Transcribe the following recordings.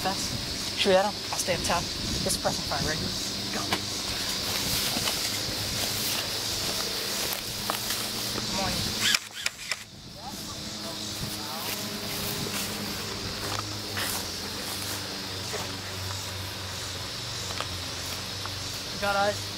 fence. Shoot at him. I'll stay up top. Get suppressing fire, ready? Go. Got eyes?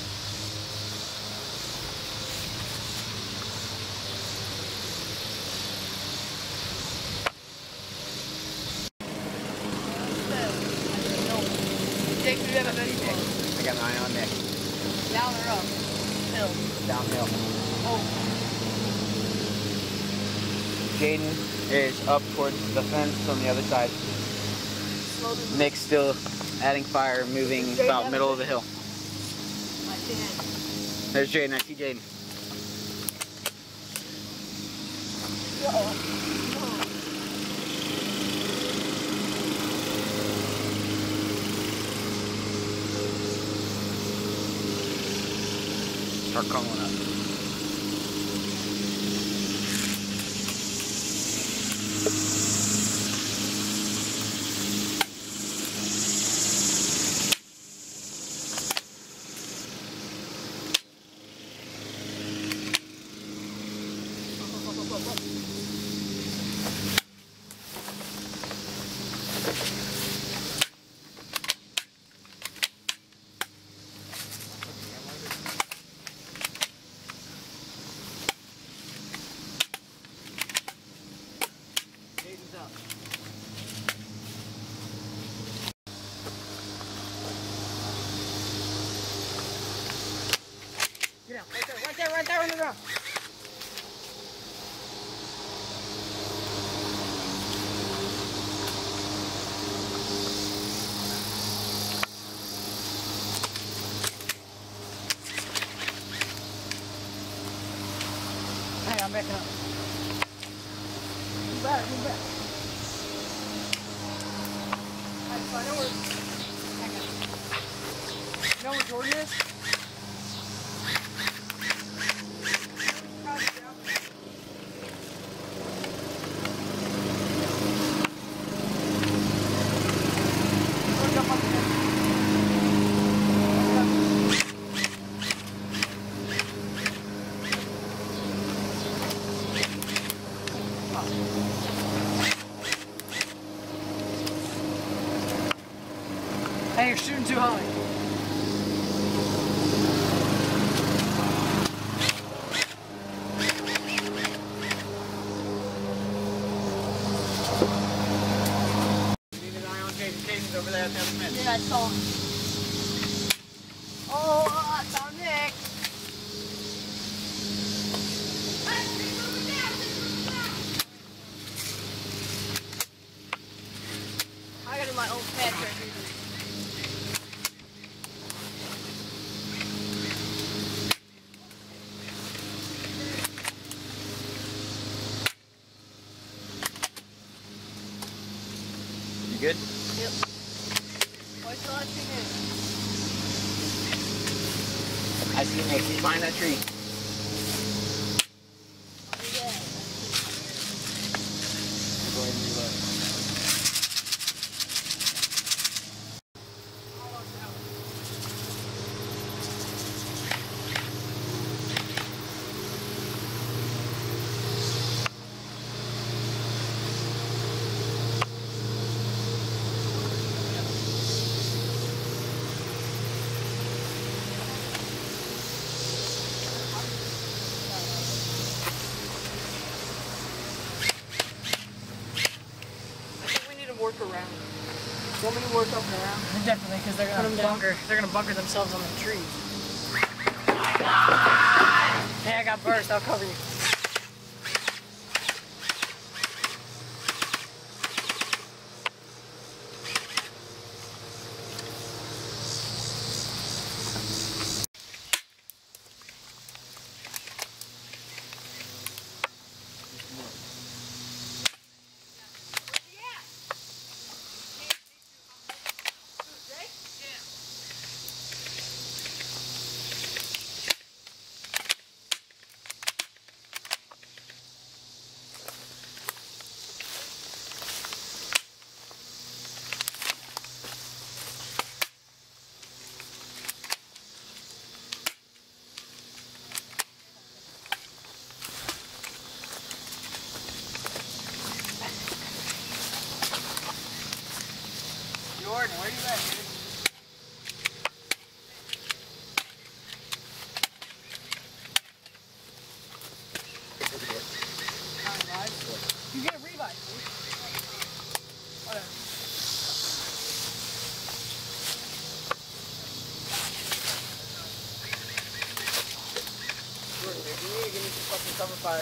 Jake, do you have a ready? I got an eye on Nick. Down or up? Hill. Downhill. Oh, Jaden is up towards the fence on the other side. Nick's still adding fire, moving about middle of the hill. I see him. There's Jaden. I see Jaden. Start crawling up. Jaden's right there, right there on the ground. Hey, I'm backing up. Move back, move back. Alright, so I know where. Hang on. You know where Jordan is? Hey, you're shooting too high. Need an eye on Jaden. Jaden's over there at the other. Yeah, I saw him. Oh, I saw Nick. I got in my own patch right here. You good? Yep. What's the last thing I see Nick. He's behind that tree. Go ahead and reload. I think we need to work around. Want me to work up and around? Definitely, because they're gonna bunker. They're gonna bunker themselves on the trees. Hey, I got burst. I'll cover you.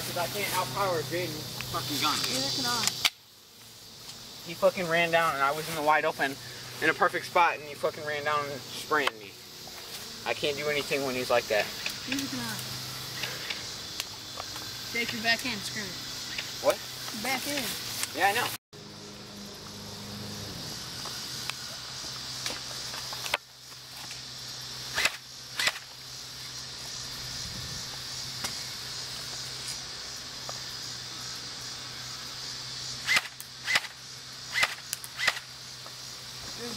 Because I can't outpower Jaden's fucking gun. Neither can I. He fucking ran down and I was in the wide open in a perfect spot and he fucking ran down and spraying me. I can't do anything when he's like that. Neither can I. Jake, you're back in, screw it. What? You're back in. Yeah, I know. Don't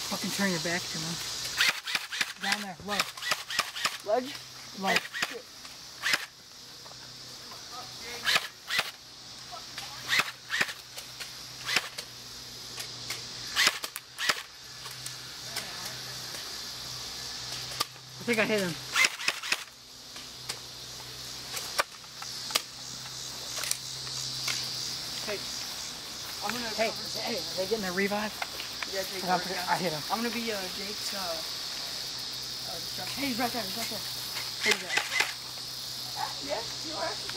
fucking turn your back to him. Down there, low. Ledge? Low. I think I hit him. Hey, I'm gonna. Hey, hey, are they getting a revive? Yeah, Jake, I. I hit him. I'm gonna be uh, Jake's. Uh, uh. Hey, he's right there, he's right there. There you go. Yes, you are actually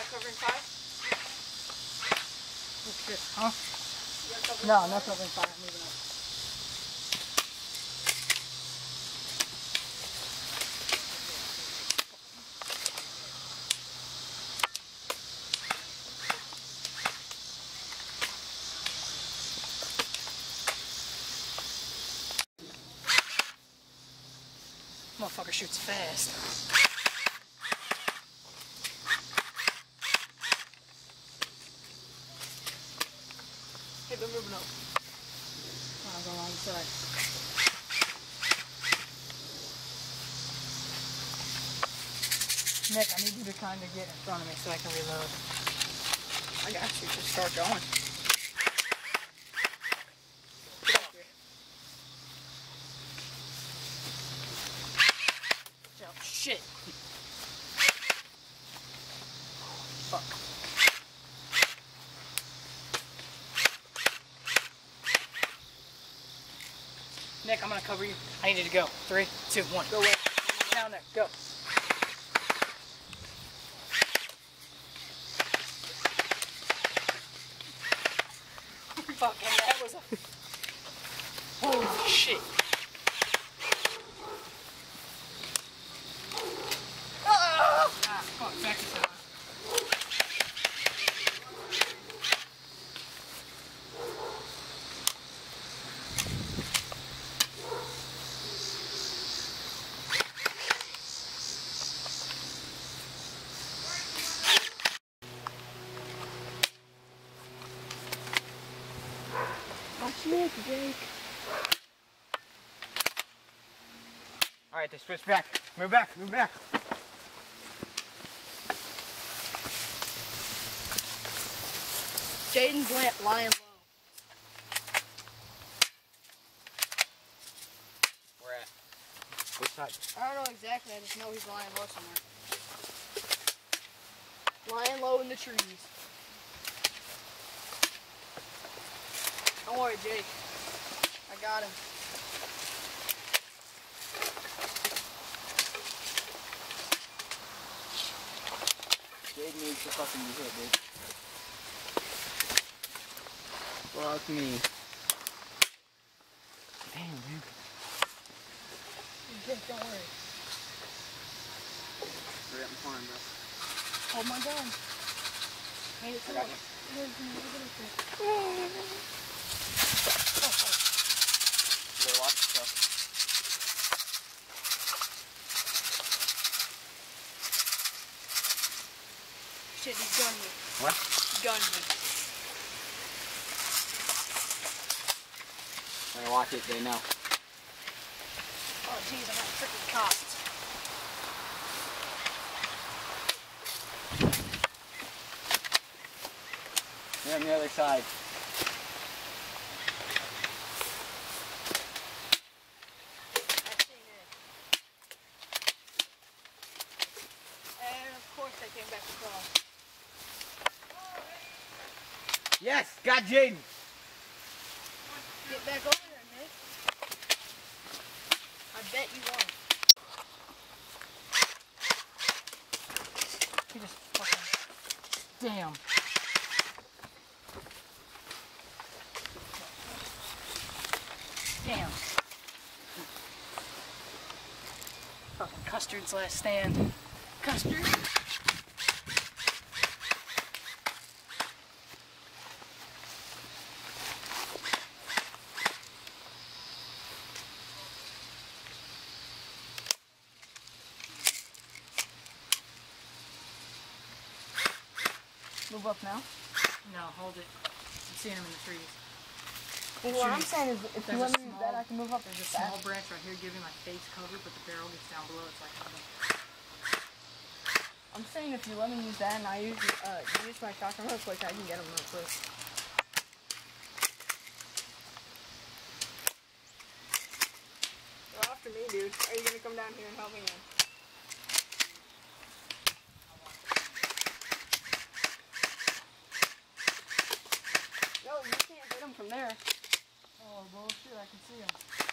got covering five? Oh, shit. Huh? You got covering No, five? not covering fire. Motherfucker shoots fast. Hey, they're moving up. I'm going on the side. Nick, I need you to kind of get in front of me so I can reload. I got you. Just start going. Get up here. Oh, shit. Fuck. Nick, I'm gonna cover you. I need you to go. Three, two, one. Go away. Down there. Go. Jake. Alright, they switch back. Move back, move back. Jaden's lamp lying low. Where at? Which side? I don't know exactly. I just know he's lying low somewhere. Lying low in the trees. Don't worry, Jake. I got him. Jaden needs to fucking be hit, dude. Fuck me. Damn, dude. Jake, don't worry. Hurry up and climb, bro. Hold my. Made it I got you. so there are lots of stuff. Shit, he's gunning me. What? Gunning me. When I watch it, they know. Oh, jeez, I'm not freaking cops. They're on the other side. Yes, got Jaden. Get back over there, Nick. I bet you won't. He just fucking. Damn. Damn. Fucking Custard's last stand. Custard? Move up now. No, hold it. I'm seeing them in the trees. Well, what I'm saying is, if you There's let a me use small- that, I can move up. There's a fast. small branch right here giving my face cover, but the barrel gets down below. It's like having I'm saying if you let me use that and I use uh use my shotgun real quick, I can get him real quick. You're after me, dude. Are you gonna come down here and help me in? No, you can't hit him from there. Oh bullshit! I can see him.